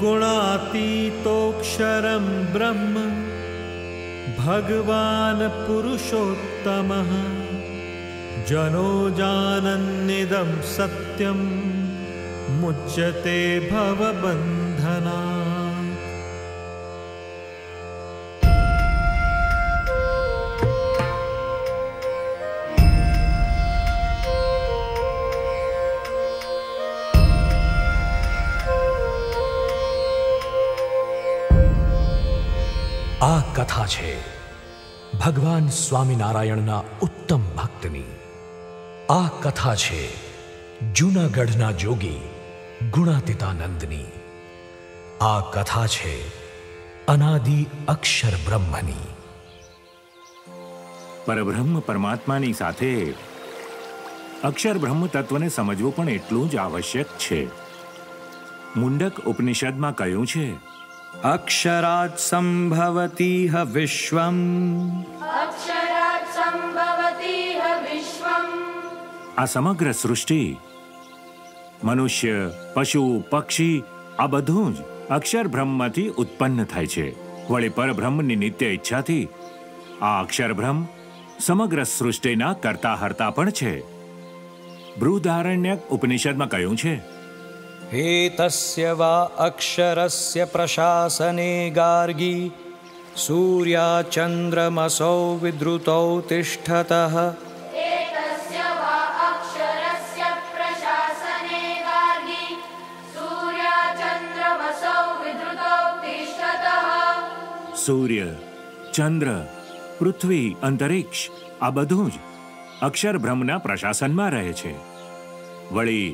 गुणातीतोऽक्षरं ब्रह्म भगवान् पुरुषोत्तमः जनो जानन्निदं सत्यं मुच्यते भवबन्धना ભગવાન સ્વામિનારાયણના ઉત્તમ ભક્તની. આ કથા છે જૂનાગઢના જોગી ગુણાતીતાનંદની. આ કથા છે અનાદિ અક્ષર બ્રહ્મની. પરબ્રહ્મ પરમાત્માની સાથે અક્ષર બ્રહ્મ તત્વને સમજવું પણ એટલું જ આવશ્યક છે. મુંડક ઉપનિષદમાં કહ્યું છે अक्षरात् सम्भवतीह विश्वम् अक्षरात् सम्भवतीह विश्वम् આ સમગ્ર સૃષ્ટિ મનુષ્ય પશુ પક્ષી આ બધું જ અક્ષર બ્રહ્મથી ઉત્પન્ન થાય છે વળી પરબ્રહ્મની નિત્ય ઈચ્છાથી આ અક્ષર બ્રહ્મ સમગ્ર સૃષ્ટિના કરતા હરતા પણ છે બૃહદારણ્યક ઉપનિષદમાં કહ્યું છે एतस्य वा अक्षरस्य प्रशासने गार्गी सूर्याचन्द्रमसौ विद्रुतौ तिष्ठतः एतस्य वा अक्षरस्य प्रशासने गार्गी सूर्याचन्द्रमसौ विद्रुतौ तिष्ठतः સૂર્ય ચંદ્ર પૃથ્વી અંતરિક્ષ આ બધું જ અક્ષર બ્રહ્મના પ્રશાસનમાં રહે છે વળી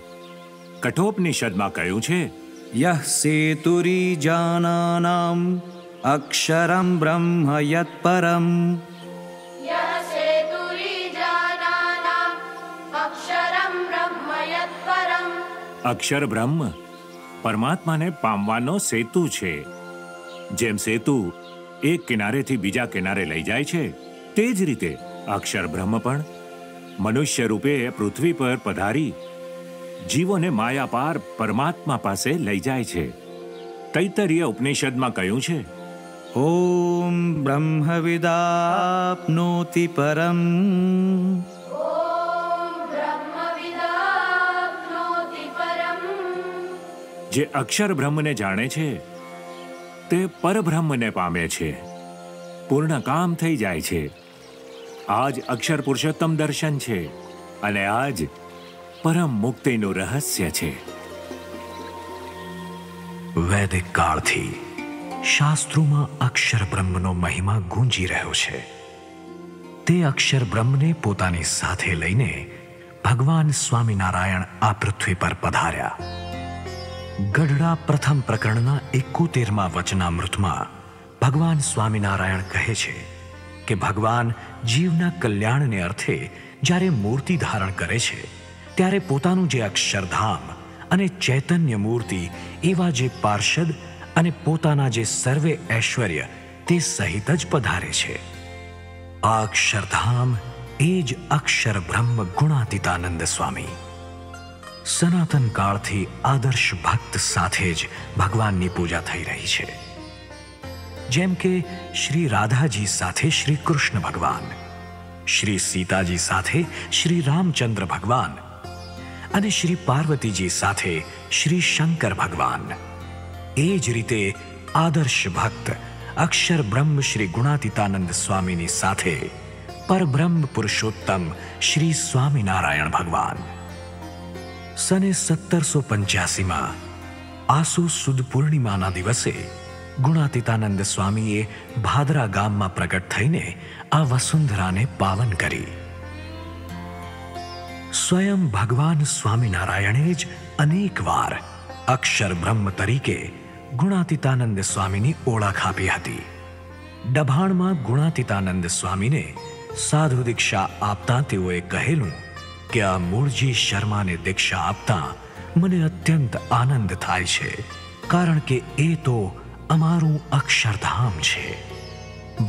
કઠોપનિષદમાં કહ્યું છે યહ સેતુરી જાનાનામ અક્ષરમ બ્રહ્મ યત પરમ. અક્ષર બ્રહ્મ પરમાત્માને પામવાનો સેતુ છે. જેમ સેતુ એક કિનારેથી બીજા કિનારે લઈ જાય છે તે જ રીતે અક્ષર બ્રહ્મ પણ મનુષ્ય રૂપે પૃથ્વી પર પધારી જીવોને માયાપાર પરમાત્મા પાસે લઈ જાય છે. તૈતરીય ઉપનિષદમાં કહ્યું છે ઓમ બ્રહ્મ બ્રહ્મવિદાપ્નોતિ પરમ. જે અક્ષર બ્રહ્મને જાણે છે તે પરબ્રહ્મને પામે છે. પૂર્ણ કામ થઈ જાય છે. આજ અક્ષર પુરુષોત્તમ દર્શન છે અને આજ પરમ મુક્તિનું રહસ્ય છે. વૈદિક કાળથી શાસ્ત્રોમાં અક્ષર બ્રહ્મનો મહિમા ગુંજી રહ્યો છે. તે અક્ષર બ્રહ્મને પોતાની સાથે લઈને ભગવાન સ્વામિનારાયણ આ પૃથ્વી પર પધાર્યા. ગઢડા પ્રથમ પ્રકરણના એકોતેરમાં વચનામૃતમાં ભગવાન સ્વામિનારાયણ કહે છે કે ભગવાન જીવના કલ્યાણને અર્થે જ્યારે મૂર્તિ ધારણ કરે છે ત્યારે પોતાનું જે અક્ષરધામ અને ચૈતન્ય મૂર્તિ એવા જે પાર્ષદ અને પોતાના જે સર્વે ઐશ્વર્ય તે સહિત જ પધારે છે. આ અક્ષરધામ એ જ અક્ષર બ્રહ્મ ગુણાતીતાનંદ સ્વામી. સનાતન કાળથી આદર્શ ભક્ત સાથે જ ભગવાનની પૂજા થઈ રહી છે. જેમ કે શ્રી રાધાજી સાથે શ્રી કૃષ્ણ ભગવાન, શ્રી સીતાજી સાથે શ્રી રામચંદ્ર ભગવાન અને શ્રી પાર્વતીજી સાથે શ્રી શંકર ભગવાન. એ જ રીતે આદર્શ ભક્ત અક્ષર બ્રહ્મ શ્રી ગુણાતીતાનંદ સ્વામીની સાથે પરબ્રહ્મ પુરુષોત્તમ શ્રી સ્વામિનારાયણ ભગવાન. સને સત્તરસો પંચ્યાસીમાં આસુ સુદ પૂર્ણિમાના દિવસે ગુણાતીતાનંદ સ્વામીએ ભાદરા ગામમાં પ્રગટ થઈને આ વસુંધરાને પાવન કરી. સ્વયં ભગવાન સ્વામિનારાયણે જ અનેક વાર અક્ષર બ્રહ્મ તરીકે ગુણાતીતાનંદ સ્વામીની ઓળખ આપી હતી. ડભાણમાં ગુણાતીતાનંદ સ્વામીને સાધુ દીક્ષા આપતા તેઓએ કહેલું કે આ મૂળજી શર્માને દીક્ષા આપતા મને અત્યંત આનંદ થાય છે, કારણ કે એ તો અમારું અક્ષરધામ છે.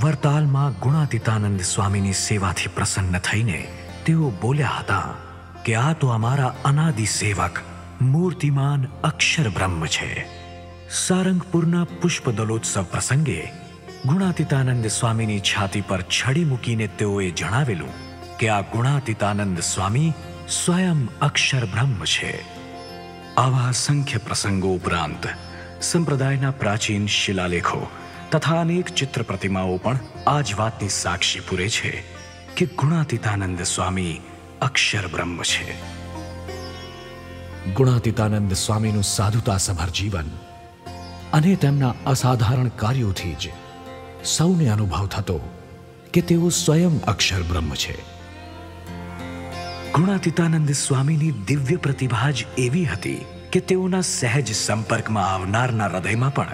વરતાલમાં ગુણાતીતાનંદ સ્વામીની સેવાથી પ્રસન્ન થઈને તેઓ બોલ્યા હતા કે આ તો અમારા અનાદિ સેવક, મૂર્તિમાન અક્ષર બ્રહ્મ છે. સારંગપુરના પુષ્પ દલોત્સવ પ્રસંગે ગુણાતીતાનંદ સ્વામીની છાતી પર છડી મૂકીને તેઓએ જણાવેલું કે આ ગુણાતીતાનંદ સ્વામી સ્વયં અક્ષર બ્રહ્મ છે. આવા અસંખ્ય પ્રસંગો ઉપરાંત સંપ્રદાયના પ્રાચીન શિલાલેખો તથા અનેક ચિત્ર પ્રતિમાઓ પણ આ જ વાતની સાક્ષી પૂરે છે કે ગુણાતીતાનંદ સ્વામી અક્ષર બ્રહ્મ છે. ગુણાતીતાનંદ સ્વામીનું સાધુતાસભર જીવન અને તેમના અસાધારણ કાર્યોથી જ સૌને અનુભવ થતો કે તેઓ સ્વયં અક્ષર બ્રહ્મ છે. ગુણાતીતાનંદ સ્વામીની દિવ્ય પ્રતિભા જ એવી હતી કે તેઓના સહેજ સંપર્કમાં આવનારના હૃદયમાં પણ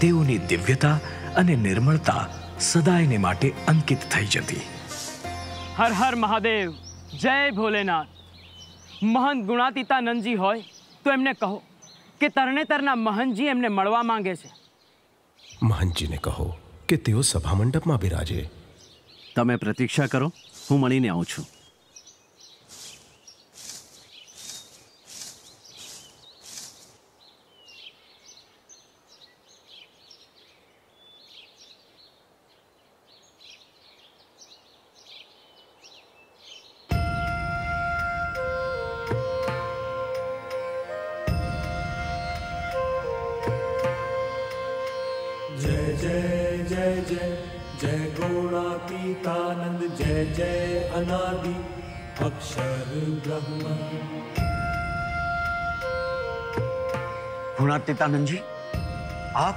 તેઓની દિવ્યતા અને નિર્મળતા સદાયને માટે અંકિત થઈ જતી. હર હર મહાદેવ. જય ભોલેનાથ. મહંત ગુણાતીતાનંદજી હોય તો એમને કહો કે તરણેતરના મહંતજી એમને મળવા માંગે છે. મહંતજીને કહો કે તેઓ સભામંડપમાં બિરાજે. તમે પ્રતીક્ષા કરો હું મળીને આવું છું. ગુણાતીતાનંદજી આપ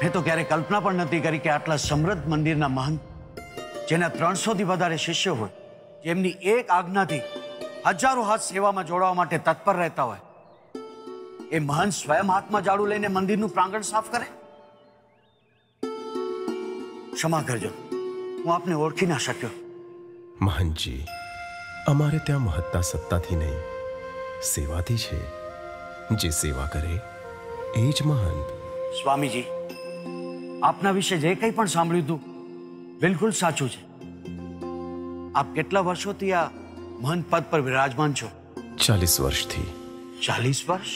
મેં તો ક્યારે કલ્પના પણ નથી કરી કે આટલા સમૃદ્ધ મંદિરના મહંત જેના ત્રણસોથી વધારે શિષ્યો હોય જેમની એક આજ્ઞાથી હજારો હાથ સેવામાં જોડાવા માટે તત્પર રહેતા હોય એ મહંત સ્વયં હાથમાં ઝાડુ લઈને મંદિરનું પ્રાંગણ સાફ કરે ક્ષમા કરજો હું આપને ઓળખી ના શક્યો મહંતજી અમારે ત્યાં મહત્તા સત્તાથી નહીં સેવાથી છે જે સેવા કરે એ જ મહંત સ્વામીજી આપના વિશે જે કંઈ પણ સાંભળ્યું હતું બિલકુલ સાચું છે આપ કેટલા વર્ષોથી આ મહંત પદ પર વિરાજમાન છો ચાલીસ વર્ષથી ચાલીસ વર્ષ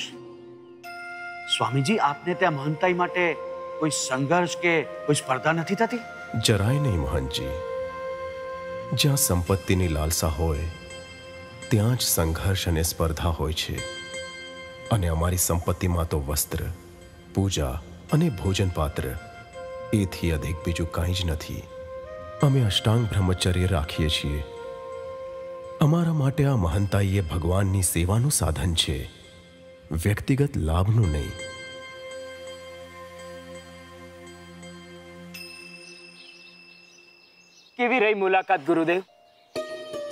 સ્વામીજી આપને ત્યાં મહંતાઈ માટે કોઈ સંઘર્ષ કે કોઈ સ્પર્ધા નથી થતી જરાય નહીં મહંતજી જ્યાં સંપત્તિની લાલસા હોય ત્યાં જ સંઘર્ષ અને સ્પર્ધા હોય છે. અને અમારી સંપત્તિમાં તો વસ્ત્ર પૂજા અને ભોજન પાત્ર એથી અધિક બીજું કાંઈ જ નથી. અમે અષ્ટાંગ બ્રહ્મચર્ય રાખીએ છીએ. અમારા માટે આ મહાનતાઈ એ ભગવાનની સેવાનું સાધન છે. વ્યક્તિગત લાભનું નહીં. કેવી રહી મુલાકાત ગુરુદેવ?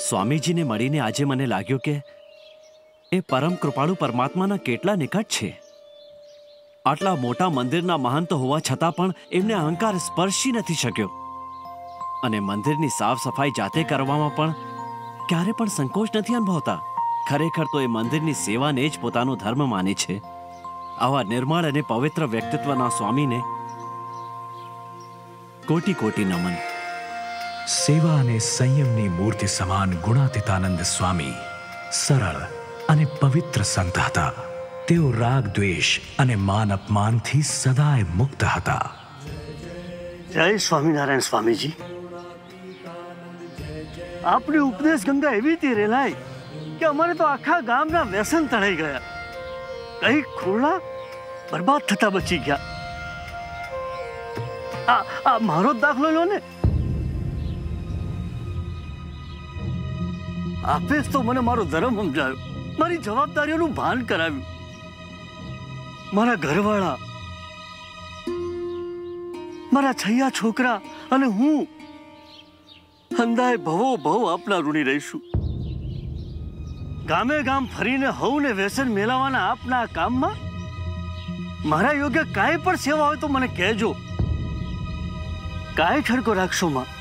સ્વામીજીને મળીને આજે મને લાગ્યું કે એ પરમ કૃપાળુ પરમાત્માના કેટલા નિકટ છે. આટલા મોટા મંદિરના મહંત હોવા છતાં પણ એમને અહંકાર સ્પર્શી નથી શક્યો. અને મંદિરની સાફ સફાઈ જાતે કરવામાં પણ ક્યારે પણ સંકોચ નથી અનુભવતા. ખરેખર તો એ મંદિરની સેવાને જ પોતાનો ધર્મ માને છે. આવા નિર્મળ અને પવિત્ર વ્યક્તિત્વના સ્વામીને કોટી કોટી નમન. સેવા અને સંયમની મૂર્તિ સમાન ગુણાતીતાનંદ સ્વામી, સરળ અને પવિત્ર સંત હતા તેઓ રાગ, દ્વેષ અને માન અપમાનથી સદાય મુક્ત હતા. જય સ્વામિનારાયણ સ્વામીજી. આપણી ઉપદેશ ગંગા એવી રીતે રેલાય કે અમારે તો આખા ગામના વ્યસન તણાઈ ગયા. કઈ ખોરડા બરબાદ થતા બચી ગયા. આ આ મારો દાખલો લો ને. આપે તો મને મારો ધર્મ સમજાવ્યો મારી જવાબદારીઓનું ભાન કરાવ્યું. મારા ઘરવાળા, મારા છૈયા છોકરા અને હું હંદાય ભવો ભવ આપના ઋણી રહીશું. ગામે ગામ ફરીને હવને વ્યસન મેળવવાના આપના કામમાં મારા યોગ્ય કાંઈ પણ સેવા હોય તો મને કહેજો. કાંઈ ઠડકો રાખશો માં.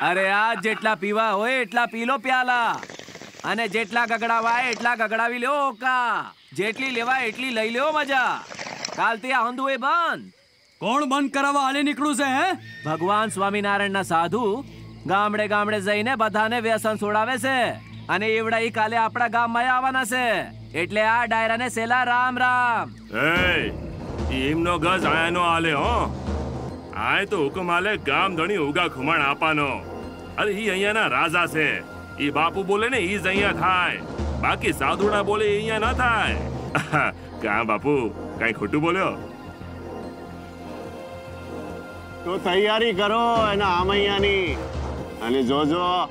અરે આ જેટલા પીવા હોય એટલા પી લો પ્યાલા. અને જેટલા ગગડાવાય એટલા ગગડાવી લ્યો ઓકા. જેટલી લેવાય એટલી લઈ લ્યો મજા. કાલથી આ હંધુએ બંધ. કોણ બંધ કરાવવા હાલે નીકળું છે હે? ભગવાન સ્વામિનારાયણના સાધુ ગામડે ગામડે જઈને બધાને વ્યસન છોડાવે છે. અને એવડા ઈ કાલે આપણા ગામમાં આવવાના છે. એટલે આ ડાયરાને સેલા રામ રામ. એ એમનો ગજ આયાનો આલે, હો. આય તો હુકમ આલે ગામ ધણી ઉગા ખુમાણ આપાનો અરે, ઈ અહીંયાના રાજા છે. ઈ બાપુ બોલે ને, ઈ જ અહીંયા થાય. બાકી સાધુડા બોલે, ઈ અહીંયા ના થાય. કા બાપુ, કઈ ખોટું બોલ્યો? તો તૈયારી કરો એના હામૈયાની. અને જોજો,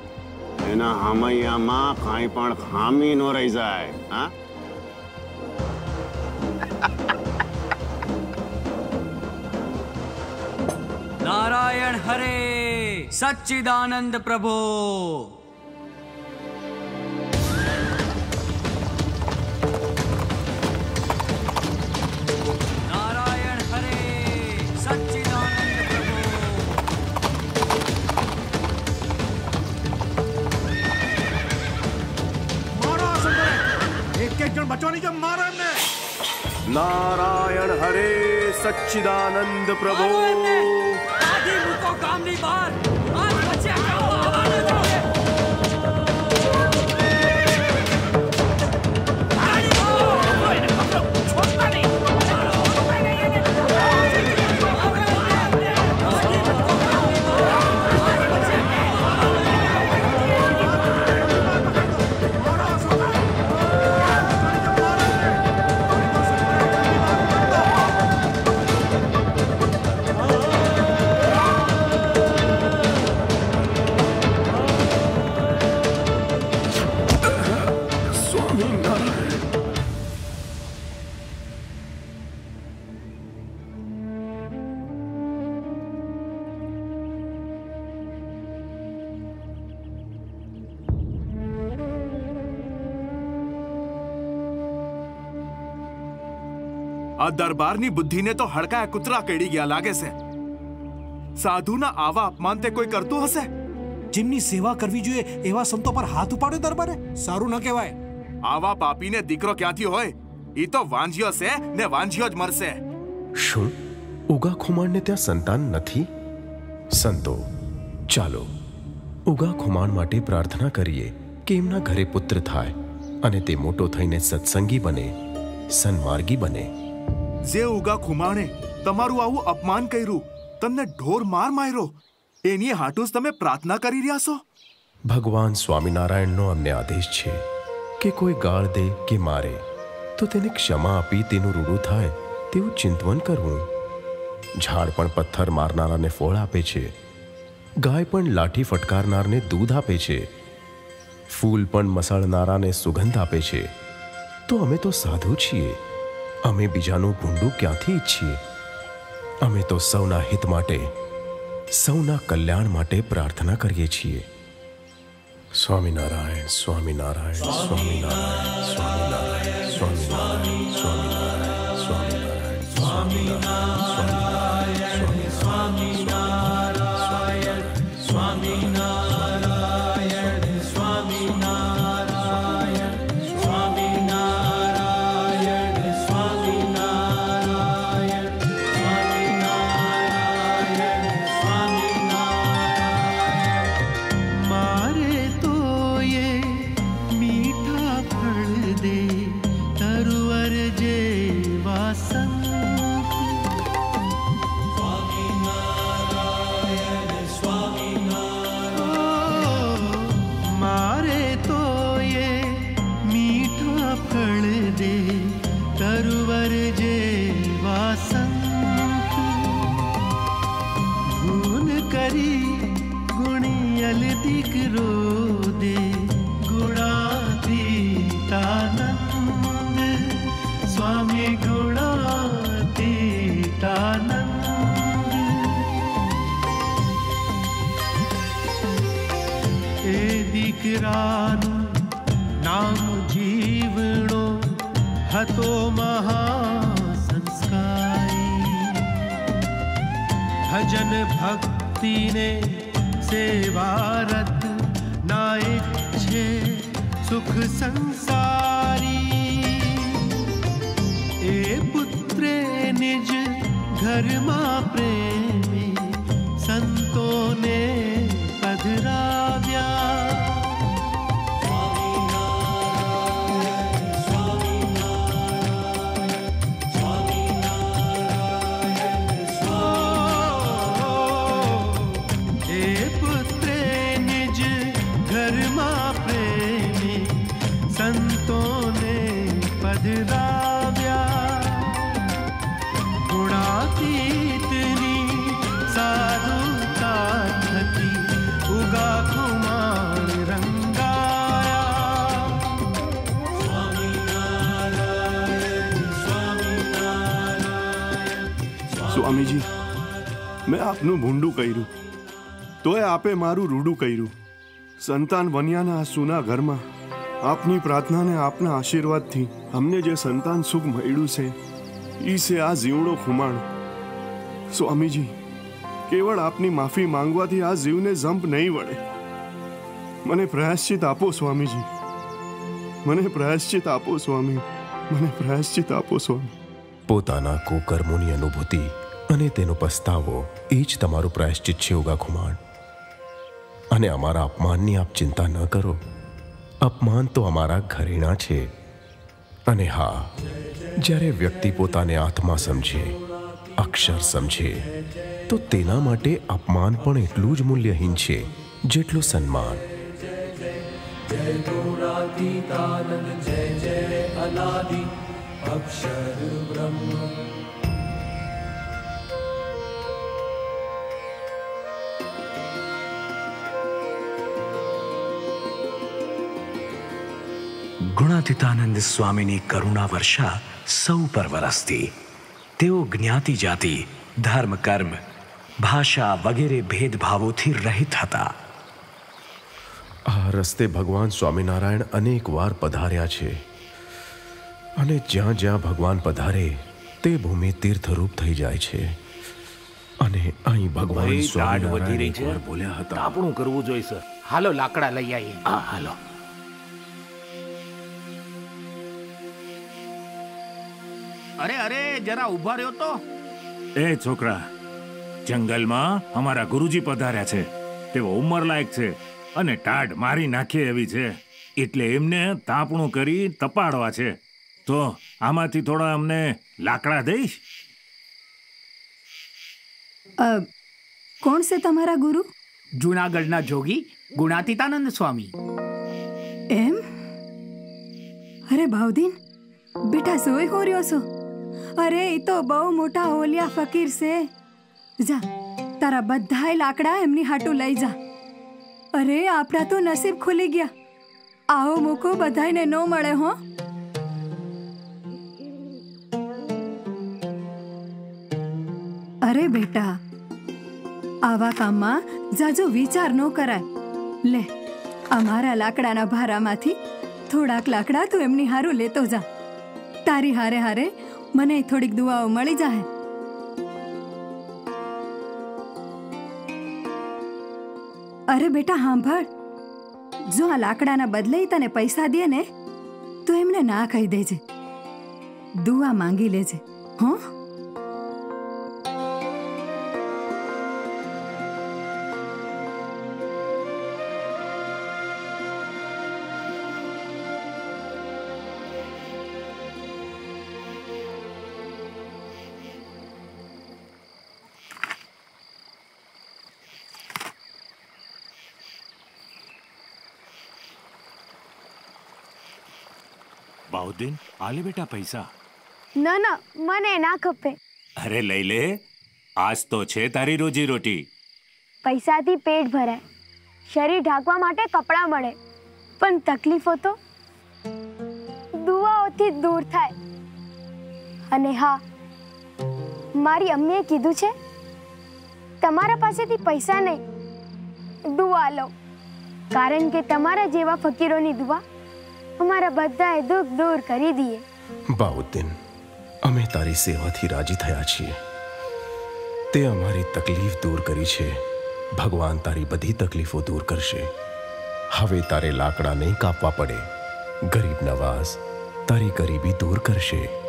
એના હામૈયામાં કાંઈ પણ ખામી ન રહી જાય, હા? नारायण हरे सच्चिदानंद प्रभो। नारायण हरे सच्चिदानंद प्रभो। एक एक जन बचो नहीं तो जब नारायण हरे सच्चिदानंद प्रभो। ગામની બહાર. આ દરબારની બુદ્ધિને તો હડકાયા કૂતરા કેડી ગયા લાગે છે. સાધુના આવા અપમાન તે કોઈ કરતું હશે? જેમની સેવા કરવી જોઈએ એવા સંતો પર હાથ ઉપાડ્યો દરબારે? સારું ન કહેવાય. આવા પાપીને દીકરો ક્યાંથી હોય? એ તો વાંજ્યો છે ને વાંજ્યો જ મરશે. શું? ઉગા ખુમાણને ત્યાં સંતાન નથી? સંતો ચાલો ઉગા ખુમાણ માટે પ્રાર્થના કરીએ કે એમના ઘરે પુત્ર થાય અને તે મોટો થઈને સત્સંગી બને સન્માર્ગી બને. જે ઉગા ખુમાણે તમારું આવું અપમાન કર્યું, તમને ઢોર માર માર્યો, એની હાટુસ તમે પ્રાર્થના કરી રહ્યા છો? ભગવાન સ્વામિનારાયણનો અમને આદેશ છે કે કોઈ ગાળ દે કે મારે, તો તેને ક્ષમા આપી તેનું રૂડું થાય તેવું ચિંતવન કરવું. ઝાડ પણ પથ્થર મારનારાને ફળ આપે છે, ગાય પણ લાઠી ફટકારનારને દૂધ આપે છે, ફૂલ પણ મસળનારાને સુગંધ આપે છે. તો અમે તો સાધુ છીએ. અમે બીજાનું ભૂંડું ક્યાંથી ઈચ્છીએ? અમે તો સૌના હિત માટે, સૌના કલ્યાણ માટે પ્રાર્થના કરીએ છીએ. સ્વામિનારાયણ સ્વામિનારાયણ સ્વામિનારાયણ સ્વામિનારાયણ સ્વામિનારાયણ સ્વામિનારાયણ સ્વામિનારાયણ સ્વામિનારાયણ भजन भक्ति ने सेवारत ना इच्छे सुख संसारी। ए पुत्रे निज घर माँ प्रेम મેં આપનું ભૂંડું કર્યું. તોય આપે મારું રૂડું કર્યું. સંતાન બન્યાના આ સુના ઘરમાં, આપની પ્રાર્થનાને આપના આશીર્વાદથી અમને જે સંતાન સુખ મળ્યું છે, ઈ છે આ જીવડો ખુમાણ. સ્વામીજી, કેવળ આપની માફી માંગવાથી આ જીવને જંપ નહીં વળે. મને પ્રયાશ્ચિત આપો સ્વામીજી. મને પ્રયાશ્ચિત આપો સ્વામી. મને પ્રયાશ્ચિત આપો સ્વામી. પોતાના કુકર્મોની અનુભૂતિ અને તેનો પસ્તાવો એ જ તમારું પ્રાયશ્ચિત છે, ઉગા ખુમાણ. અને અમારા અપમાનની આપ ચિંતા ન કરો. અપમાન તો અમારા ઘરેણા છે. અને હા, જ્યારે વ્યક્તિ પોતાને આત્મા સમજે, અક્ષર સમજે, તો તેના માટે અપમાન પણ એટલું જ મૂલ્યહીન છે, જેટલું સન્માન. અક્ષર બ્રહ્મ. ગુણાતીતાનંદ સ્વામીની કરુણા વર્ષા સૌ પર વરસતી તેઓ જ્ઞાતિ જાતિ ધર્મ કર્મ ભાષા વગેરે ભેદભાવોથી રહિત હતા. આ રસ્તે ભગવાન સ્વામિનારાયણ અનેક વાર પધાર્યા છે. અને જ્યાં જ્યાં ભગવાન પધારે તે ભૂમિ તીર્થરૂપ થઈ જાય છે. અને અહીં ભગવાન સ્વામિનારાયણ છે. બોલ્યા હતા આપણું કરવું જોઈએ સર. હાલો લાકડા લઈ આવીએ. હા હાલો. અરે અરે જરા ઊભા રહ્યો તો. એ છોકરા જંગલમાં અમારા ગુરુજી પધાર્યા છે. તેઓ ઉંમરલાયક છે અને ટાઢ મારી નાખે એવી છે. એટલે એમને તાપણું કરી તપાડવા છે. તો આમાંથી થોડા અમને લાકડા દઈશ? કોણ છે તમારા ગુરુ? જૂનાગઢના જોગી ગુણાતીતાનંદ સ્વામી. એમ? અરે ભાવદીન બેટા સોય હો રહ્યો છો? અરે તો બહુ મોટા ઓલિયા ફકીર છે. જા, તારા બધાય લાકડા એમની હાટું લઈ જા. અરે, આપણા તો નસીબ ખુલી ગયા. આવો મોકો બધાને ન મળે, હો. અરે, બેટા, આવા કામમાં જાજો વિચાર ન કરાય. લે, અમારા લાકડાના ભારામાંથી થોડાક લાકડા તું એમની હારું લેતો જા. તારી હારે હારે મને થોડીક દુઆઓ મળી જાય અરે બેટા સાંભળ જો આ લાકડાના બદલે તને પૈસા દે ને, તો એમને ના કહી દેજે. દુઆ માંગી લેજે, હો? બાઉદ્દીન આલે બેટા પૈસા ના ના મને ના ખપે અરે લઈ લે આજ તો છે તારી રોજી રોટી પૈસાથી પેટ ભરાય શરીર ઢાંકવા માટે કપડાં મળે પણ તકલીફો તો દુવાઓથી જ દૂર થાય અને હા મારી અમ્મીએ કીધું છે તમારા પાસેથી પૈસા નહીં દુઆ લો. કારણ કે તમારા જેવા ફકીરોની દુઆ અમારા બધાએ દુઃખ દૂર કરી દીએ. બાઉદ્દીન, અમે તારી સેવાથી રાજી થયા છીએ. તે અમારી તકલીફ દૂર કરી છે. ભગવાન તારી બધી તકલીફો દૂર કરશે. હવે તારે લાકડા નહીં કાપવા પડે. ગરીબ નવાઝ, તારી ગરીબી દૂર કરશે.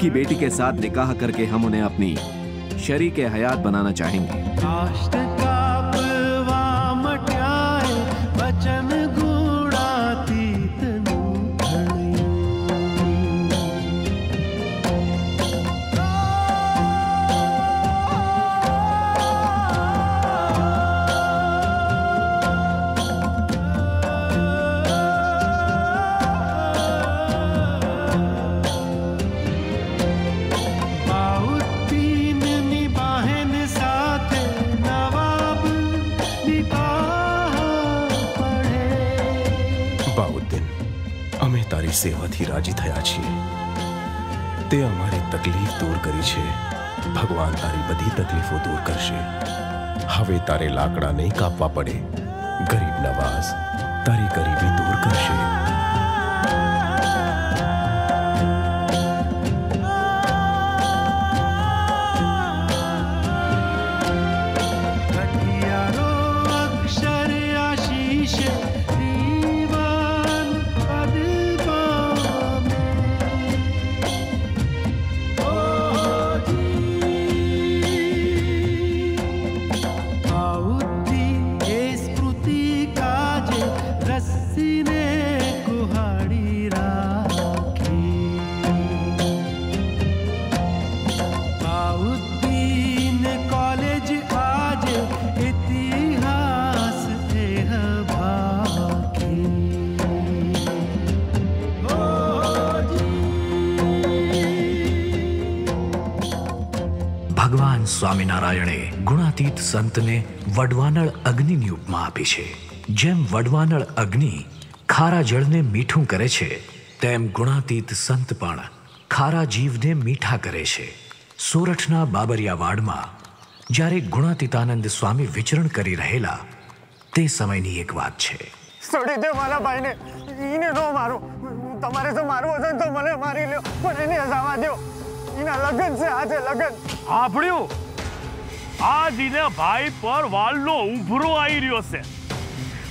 हम आपकी बेटी के साथ निकाह करके हम उन्हें अपनी शरीक हयात बनाना चाहेंगे અમે તારી સેવાથી રાજી થયા છીએ. તે અમારી તકલીફ દૂર કરી છે. ભગવાન તારી બધી તકલીફો દૂર કરશે. હવે તારે લાકડા નહીં કાપવા પડે. ગરીબ નવાઝ, તારી ગરીબી સ્વામિનારાયણે ગુણાતીત સંતને વડવાનળ અગ્નિની ઉપમા આપી છે. જેમ વડવાનળ અગ્નિ ખારા જળને મીઠું કરે છે તેમ ગુણાતીત સંત પણ ખારા જીવને મીઠા કરે છે. સોરઠના બાબરિયાવાડમાં જ્યારે ગુણાતીતાનંદ સ્વામી વિચરણ કરી રહેલા તે સમયની એક વાત છે. છોડી દે મારા ભાઈને એને નો મારો. તમારે તો મારું હશે તો મને મારી લ્યો પણ એને જવા દો એના લગન છે આજે લગન. સાંભળ્યું આ દીને ભાઈ પર વાલનો ઉભરો આવી રહ્યો છે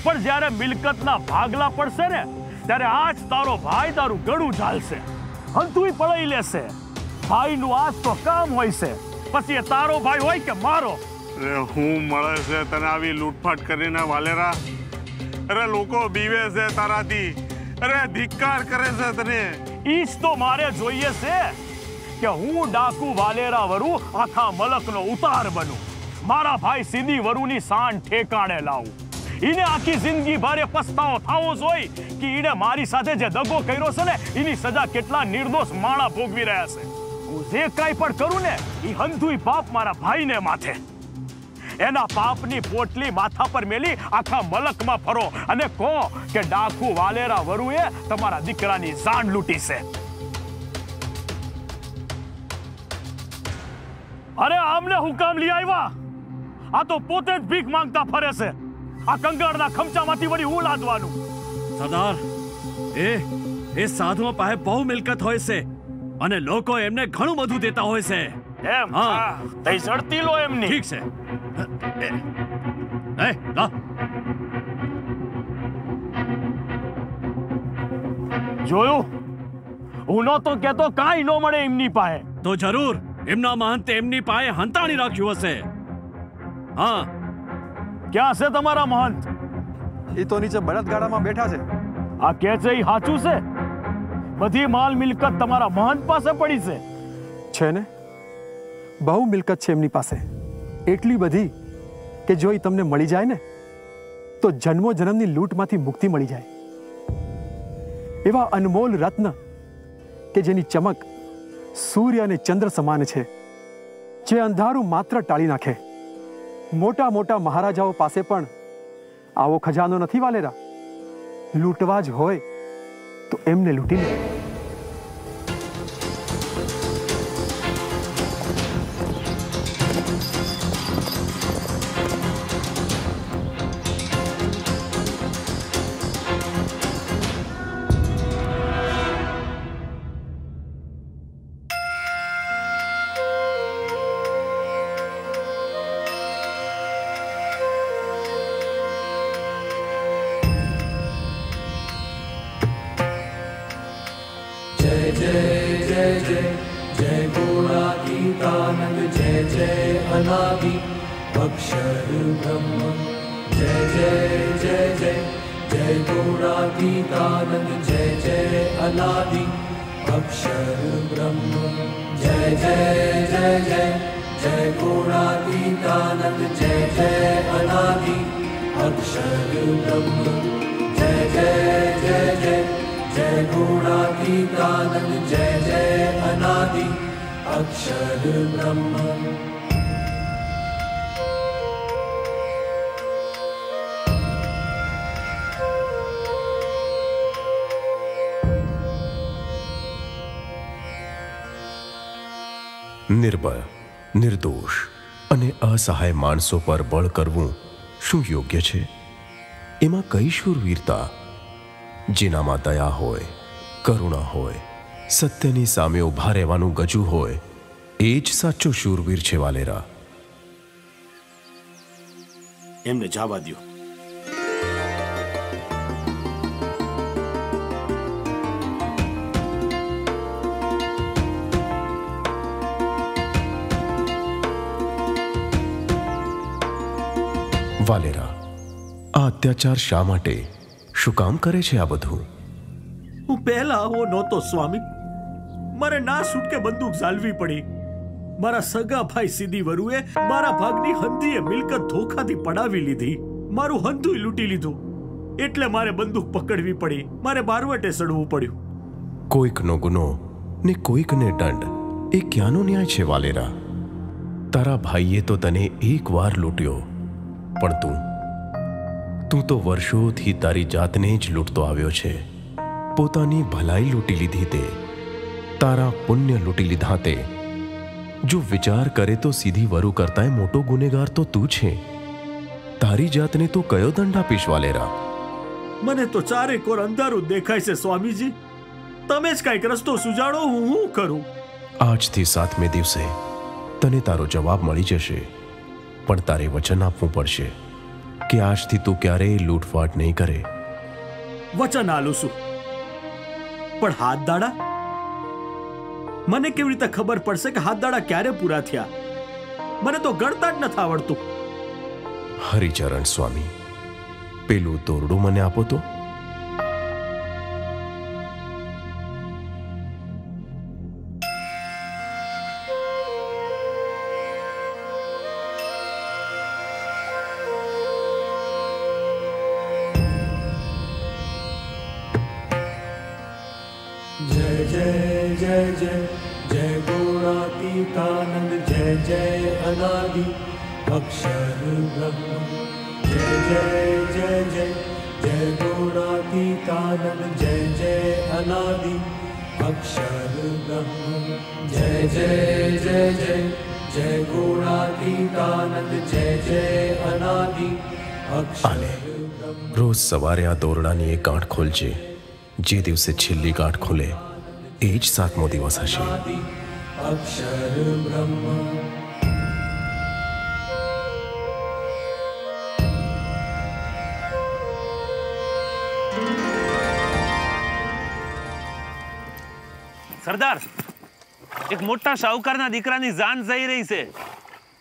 પણ જ્યારે મિલકતના ભાગલા પડશે ને ત્યારે આજ તારો ભાઈ તારું ગળું ઝાલશે હંતુય પડાઈ લેશે ભાઈનું આજ તો કામ હોય છે પછી એ તારો ભાઈ હોય કે મારો અરે હું મળે છે તને આવી લૂંટફાટ કરીને વાલેરા અરે લોકો બીવે છે તારાથી અરે ધિક્કાર કરે છે તને ઈજ તો મારે જોઈએ છે કે હું ડાકુ વાલેરા વરુ આખા મલકનો ઉતાર બનું. મારા ભાઈ સીધી વરુની શાન ઠેકાણે લાવું. ઈને આખી જિંદગી ભારે પસ્તાવો થાવો જોઈ કે ઈને મારી સાથે જે દગો કર્યો છે ને, એની સજા કેટલા નિર્દોષ માણા ભોગવી રહ્યા છે. હું જે કાંઈ પણ કરું ને એ હંધુય પાપ મારા ભાઈને માથે. એના પાપની પોટલી માથા પર મેલી આખા મલકમાં ફરો અને કહો કે ડાકુ વાલેરા વરુએ તમારા દીકરાની જાન લૂંટી છે. અરે આમને હું કામ લઈ આવ્યા? આ તો પોતે જ ભીખ માંગતા ફરે છે. આ કંગાળના ખમચામાંથી વળી હું લાદવાનું? સરદાર એ એ સાધુઓ પાસે બહુ મિલકત હોય છે અને લોકો એમને ઘણું બધું દેતા હોય છે. એમ? હા. તઈ સડતી લો એમની. ઠીક છે. એ લા જોયું? હું નહોતો કેતો કાંઈ ન મળે એમની પાસે. તો જરૂર. એમના મહંતે એમની પાસે હંતાણી રાખ્યું હશે. હા. ક્યાં છે તમારા મહંત એ તો નીચે બળદગાડામાં બેઠા છે. આ કે છે એ સાચું છે? બધી માલ મિલકત તમારા મહંત પાસે પડી છે. છે ને? બહુ મિલકત છે એમની પાસે. એટલી બધી કે જો એ તમને મળી જાય ને તો જન્મો જન્મની લૂંટમાંથી મુક્તિ મળી જાય. એવા અનમોલ રત્ન કે જેની ચમક સૂર્ય અને ચંદ્ર સમાન છે. જે અંધારું માત્ર ટાળી નાખે. મોટા મોટા મહારાજાઓ પાસે પણ આવો ખજાનો નથી વાલેરા. લૂંટવા જ હોય તો એમને લૂંટી લે. નિર્ભય, નિર્દોષ અને અસહાય માણસો પર બળ કરવું શું યોગ્ય છે? એમાં કઈ શૂરવીરતા જેનામાં દયા હોય, કરુણા હોય, સત્યની સામે ઊભા રહેવાનું ગજુ હોય, એ જ સાચો શૂરવીર છે વાલેરા. એમને જવા દો વાલેરા આ અત્યાચાર શા માટે? શું કામ કરે છે આ બધું? હું પહેલા આવો નહોતો સ્વામી. મારે ના છૂટકે બંદૂક ઝાલવી પડી. મારા સગા ભાઈ સીધી વરુએ મારા ભાગની હંધીએ મિલકત ધોખાથી પડાવી લીધી. મારું હંધુય લૂંટી લીધું. એટલે મારે બંદૂક પકડવી પડી. મારે બારવટે સડવું પડ્યું. કોઈકનો ગુનો ને કોઈકને દંડ એ ક્યાંનો ન્યાય છે વાલેરા? તારા ભાઈએ તો તને એક વાર લૂંટ્યો. પણ તું તું તો વર્ષોથી તારી જાતને જ લૂંટતો આવ્યો છે. પોતાની ભલાઈ લૂંટી લીધી તે. તારા પુણ્ય લૂંટી લીધા તે. જો વિચાર કરે તો સીધી વરુ કરતાંય મોટો ગુનેગાર તો તું છે. તારી જાતને તો કયો દંડ આપીશ વાલેરા? મને તો ચારે કોર અંધારું દેખાય છે સ્વામીજી. તમે જ કાંઈક રસ્તો સુજાડો હું શું કરું? આજથી સાતમે દિવસે તને તારો જવાબ મળી જશે. પણ તારે વચન આપવું પડશે કે આજથી તું ક્યારેય લૂંટફાટ નહીં કરે. વચન આલું છું. પણ હાથ દાડા? મને કેવી રીતે ખબર પડશે કે હાથ દાડા ક્યારે પૂરા થયા? મને તો ગણતા જ નથી આવડતું. હરિચરણ સ્વામી પેલું તોરડું મને આપો તો? अनादि अक्षर ब्रह्म जय जय जय जय जय गुणातीतानंद जय जय अनादि આને રોજ સવારે આ દોરડાની એક ગાંઠ ખોલજે જે દિવસે છેલ્લી ગાંઠ ખોલે એ જ સાતમો દિવસ હશે अक्षर ब्रह्म સરદાર, એક મોટા શાહુકારના દીકરાની જાન જઈ રહી છે.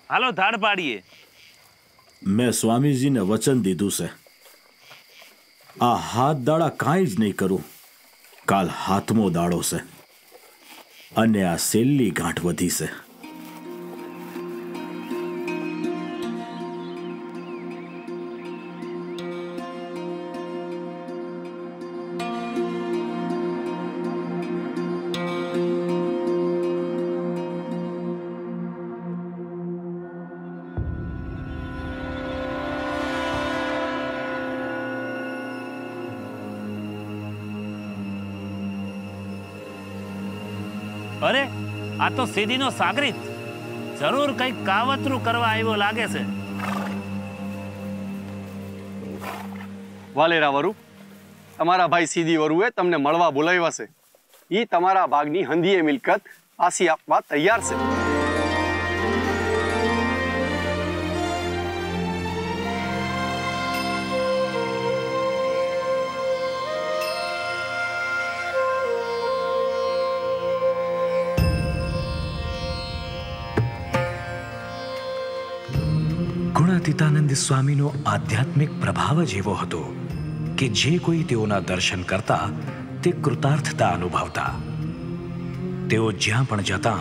હાલો, ધાડ પાડીએ. મેં સ્વામીજીને વચન દીધું છે. આ હાથ દાડા કાંઈ જ નહીં કરું. કાલ હાથમો દાડો છે. અને આ સેલ્લી ગાંઠ વધી છે. અરે, આ તો સીધીનો સાગરીત. જરૂર કંઈક કાવતરું કરવા આવ્યો લાગે છે. વાલેરા વરુ, તમારા ભાઈ સીધી વરુએ તમને મળવા બોલાવ્યા છે. ઈ તમારા ભાગની હંધીએ મિલકત આસી આપવા તૈયાર છે. ગુણાતીતાનંદ સ્વામીનો આધ્યાત્મિક પ્રભાવ જ એવો હતો કે જે કોઈ તેઓના દર્શન કરતા તે કૃતાર્થતા અનુભવતા. તેઓ જ્યાં પણ જતા,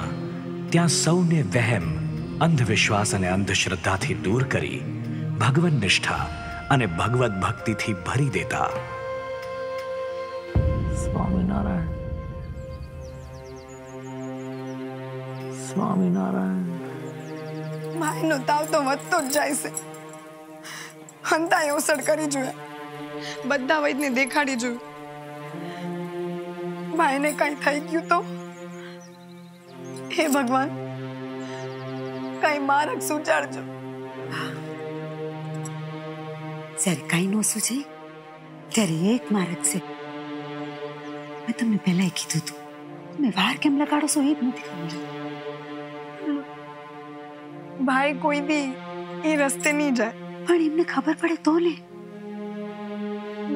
ત્યાં સૌને વહેમ, અંધવિશ્વાસ અને અંધશ્રદ્ધાથી દૂર કરી, ભગવન નિષ્ઠા અને ભગવત ભક્તિથી ભરી દેતા. સ્વામિનારાયણ. સ્વામિનારાયણ. ભાઈનો તાવ તો વધતો જ જાય છે. હંતાએ અવસર કરી જોયા બધા વૈદને દેખાડી જોયું માયને કઈ થઈ ગયું તો? હે ભગવાન, કઈ મારક સુચાડજો. જ્યારે કાંઈ નો સૂચે ત્યારે એક માર્ગ છે. મેં તમને પહેલાં કીધું હતું. તમે વાર કેમ લગાડો છો એ જ નથી ખબર. ભાઈ કોઈ દી એ રસ્તે નહીં જાય. પણ એમને ખબર પડે તો ને.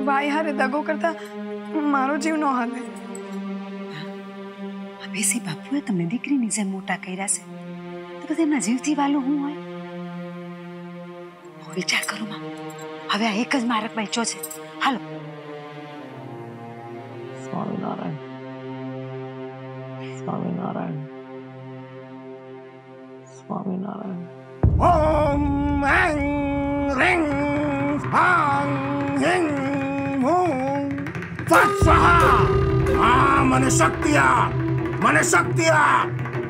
ભાઈ હારે દગો કરતા મારો જીવ નો હાલે. અભિષી બાપુએ તમને દીકરીની જેમ મોટા કર્યા છે. તો પછી એમના જીવથી વાલું હું હોય? હું વિચાર કરું માં. હવે આ એક જ મારક બચ્યો છે. હાલો. સ્વામિનારાયણ. સ્વામિનારાયણ. સ્વામિનારાયણ ઓમ એંગ રિંગ સ્પાંગ હિંગ હું સ્વાહા આ મને શક્તિ આ મને શક્તિ આ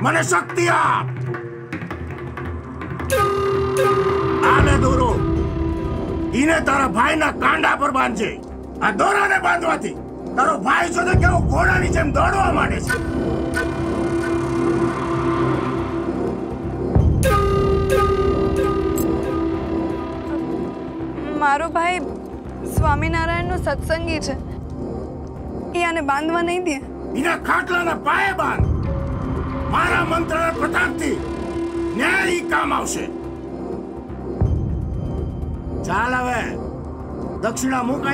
મને શક્તિ આને દોરો ઈને તારા ભાઈના કાંડા પર બાંધજે આ દોરાને બાંધવાથી તારો ભાઈ તો કેવો ઘોડાની જેમ દોડવા માંડે છે મારો ભાઈ સ્વામિનારાયણનો સત્સંગી છે. એ આને બાંધવા નહીં દે. એના ખાટલાના પાયે બાંધ. મારા મંત્રના પ્રતાપથી ન્યાય કામ આવશે. ચાલ હવે. દક્ષિણા મૂક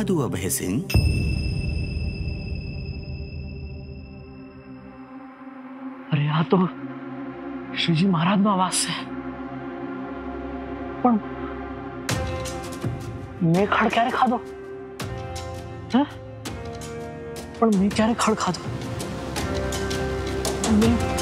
ખડખાદું અભયસિંહ અરે આ તો શ્રીજી મહારાજનો અવાજ છે પણ મેં ખડ ક્યારે ખાધો હે પણ મેં ક્યારે ખડ ખાધો મેં બેન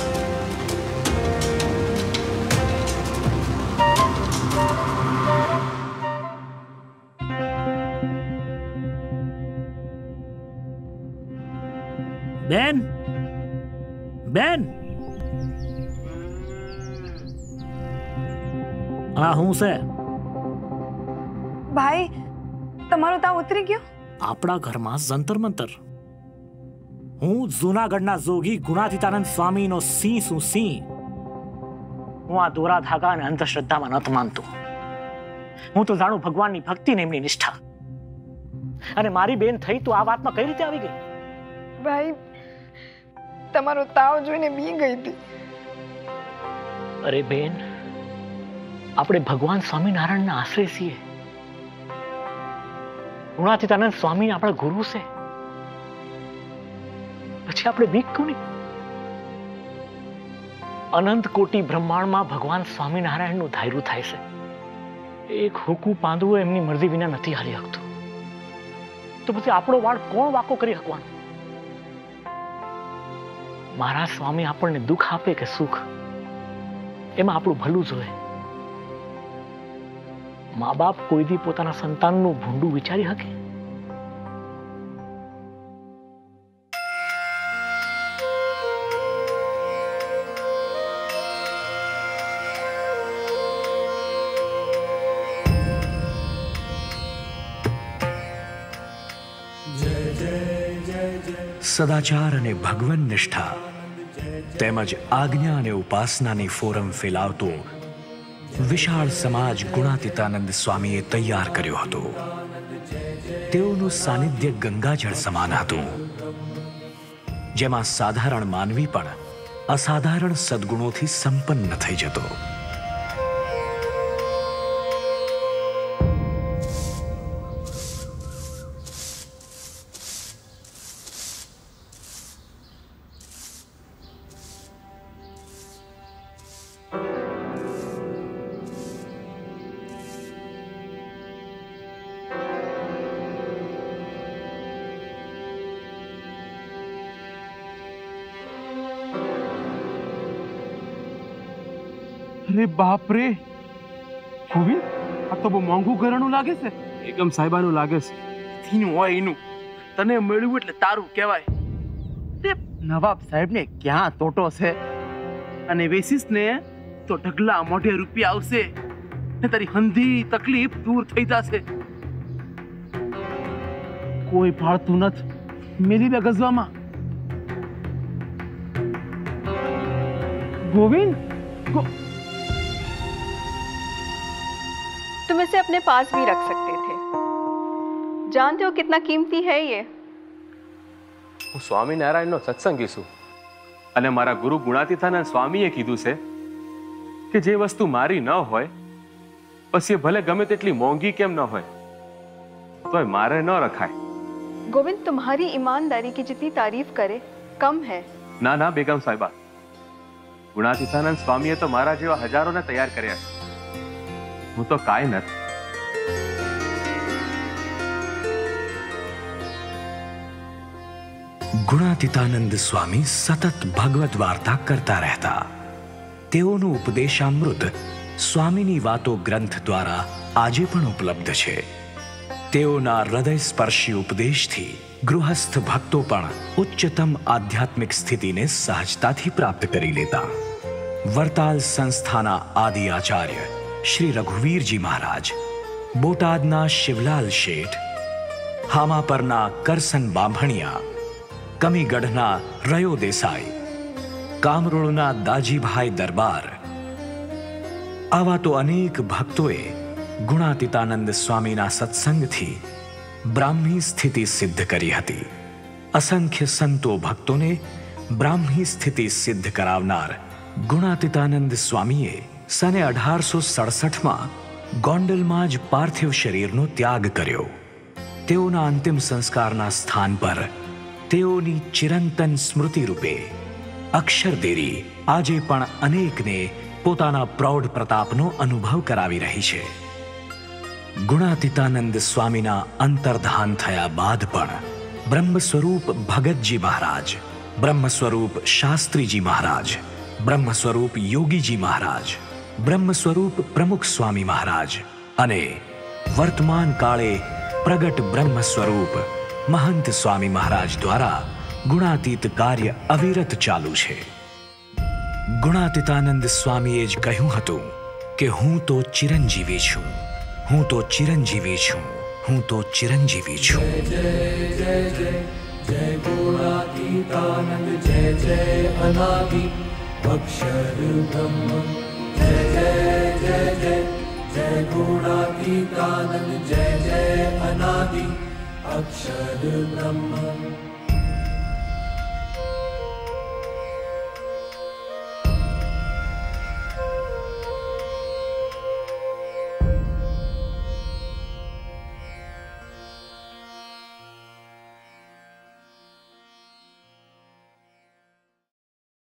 છે. ભાઈ તમારો તાવ ઉતરી ગયો? આપણા ઘરમાં જંતર મંતર. હું જૂનાગઢના જોગી ગુણાતીતાનંદ સ્વામીનો સિંહ છું સિંહ. હું આ દોરા ધાગા અને અંધશ્રદ્ધામાં નથી માનતો. હું તો જાણું ભગવાનની ભક્તિ ને એમની નિષ્ઠા. અને મારી બેન થઈ તો આ વાતમાં કઈ રીતે આવી ગઈ? ભાઈ તમારો તાવ જોઈને બી ગઈ હતી. અરે બેન આપણે ભગવાન સ્વામિનારાયણના આશ્રય છીએ. ગુણાતીતાનંદ સ્વામી આપણા ગુરુ છે. પછી આપણે બીક કોની? અનંત કોટી બ્રહ્માંડમાં ભગવાન સ્વામિનારાયણનું ધાયરું થાય છે. એક હુકુ પાંદડું એમની મરજી વિના નથી હાલી શકતું. તો પછી આપણો વાળ કોણ વાકો કરી શકવાનો? મારા સ્વામી આપણને દુઃખ આપે કે સુખ? એમાં આપણું ભલું જોઈએ મા બાપ કોઈ દી પોતાના સંતાનનું ભૂંડું વિચારી શકે? સદાચાર અને ભગવન નિષ્ઠા તેમજ આજ્ઞા અને ઉપાસનાની ફોરમ ફેલાવતો વિશાળ સમાજ ગુણાતીતાનંદ સ્વામીએ તૈયાર કર્યો હતો. તેઓનું સાનિધ્ય ગંગાજળ સમાન હતું. જેમાં સાધારણ માનવી પણ અસાધારણ સદગુણોથી સંપન્ન થઈ જતો. અરે બાપ રે ગોવિંદ આ તો બહુ મોંઘું ઘરેણું લાગે છે એકમ સાહેબાનું લાગે છે થીનું હોય એનું તને મળ્યું એટલે તારું કહેવાય તે નવાબ સાહેબને ક્યાં તોટો છે અને વેસીસ ને તો ઢગલા મોઢે રૂપિયા આવશે ને તારી હંધી તકલીફ દૂર થઈ જશે કોઈ ભાળતું નથી મેરી બે ગજવામાં ગોવિંદ ગો तुम इसे अपने पास भी रख सकते थे जानते हो कितना कीमती है ये હું સ્વામિનારાયણનો સત્સંગી છું અને મારા ગુરુ ગુણાતીતાનંદ સ્વામીએ કીધું છે કે જે વસ્તુ મારી ન હોય પછી એ ભલે ગમે તેટલી મોંઘી કેમ ન હોય તોય મારે ન રખાય गोविंद तुम्हारी ईमानदारी की जितनी तारीफ करे कम है ના ના બેગમ સાહેબા ગુણાતીતાનંદ સ્વામીએ તો મારા જેવા હજારોને તૈયાર કર્યા છે હું તો કાંઈ નથી ગુણાતીતાનંદ સ્વામી સતત ભગવત વાર્તા કરતા રહેતા તેઓનું ઉપદેશામૃત સ્વામીની વાતો ગ્રંથ દ્વારા આજે પણ ઉપલબ્ધ છે તેઓના હૃદયસ્પર્શી ઉપદેશથી ગૃહસ્થ ભક્તો પણ ઉચ્ચતમ આધ્યાત્મિક સ્થિતિને સહજતાથી પ્રાપ્ત કરી લેતા વરતાલ સંસ્થાના આદિ આચાર્ય શ્રી રઘુવીરજી મહારાજ બોટાદના શિવલાલ શેઠ હામાપરના કરસન બાંભણિયા કમીગઢના રયો દેસાઈ કામરોળના દાજીભાઈ દરબાર આવા તો અનેક ભક્તોએ ગુણાતીતાનંદ સ્વામીના સત્સંગથી બ્રાહ્મી સ્થિતિ સિદ્ધ કરી હતી અસંખ્ય સંતો ભક્તોને બ્રાહ્મી સ્થિતિ સિદ્ધ કરાવનાર ગુણાતીતાનંદ સ્વામીએ સને અઢારસો સડસઠમાં ગોંડલમાં જ પાર્થિવ શરીરનો ત્યાગ કર્યો. તેઓના અંતિમ સંસ્કારના સ્થાન પર તેઓની ચિરંતન સ્મૃતિ રૂપે અક્ષરદેરી આજે પણ અનેકને પોતાના પ્રૌઢ પ્રતાપનો અનુભવ કરાવી રહી છે. ગુણાતીતાનંદ સ્વામીના અંતર્ધાન થયા બાદ પણ બ્રહ્મ સ્વરૂપ ભગતજી મહારાજ બ્રહ્મ સ્વરૂપ શાસ્ત્રીજી મહારાજ બ્રહ્મ સ્વરૂપ યોગીજી મહારાજ બ્રહ્મ સ્વરૂપ પ્રમુખ સ્વામી મહારાજ અને વર્તમાન કાળે પ્રગટ બ્રહ્મ સ્વરૂપ મહંત સ્વામી મહારાજ દ્વારા ગુણાતીત કાર્ય અવિરત ચાલુ છે. ગુણાતીતાનંદ સ્વામીએ જ કહ્યું હતું કે હું તો ચિરંજીવી છું. હું તો ચિરંજીવી છું. હું તો ચિરંજીવી છું. જય જય જય જય ગુણાતીતાનંદ, જય જય અનાદિ. અક્ષર બ્રહ્મ जय जय जय जय जय गुणातीतानंद जय जय अनादि अक्षर ब्रह्म